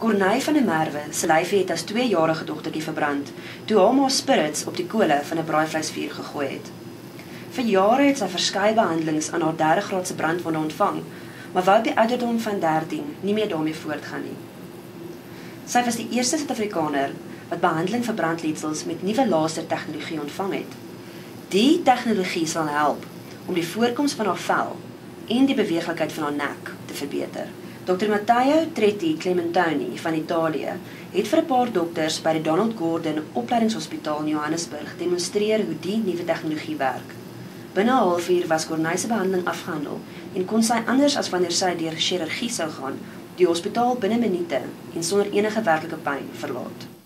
Corneille van der Merwe se lyfie het as 2-jarige dogtertjie verbrand toe haar ma spirits op die kole van 'n braaivleisvuur gegooi het. Vir jare het sy verskeie behandelings aan haar derde graadse brandwonde ontvang, maar wou op die ouderdom van 13 nie meer daarmee voortgaan nie. Sy was die eerste Suid-Afrikaner wat behandeling vir brandletsels met nuwe laser tegnologie ontvang het. Die tegnologie sal help om die voorkoms van haar vel en die beweeglikheid van haar nek te verbeter. Dr Matteo Tretti Clementoni van Italië het vir 'n paar dokters by die Donald Gordon Opleidingshospitaal in Johannesburg demonstreer hoe die nuwe tegnologie werk. Binne 'n halfuur was Corneille se behandeling afgehandel en kon sy anders as wanneer sy deur chirurgie sou gaan, die hospitaal binne minute en sonder enige werklike pyn verlaat.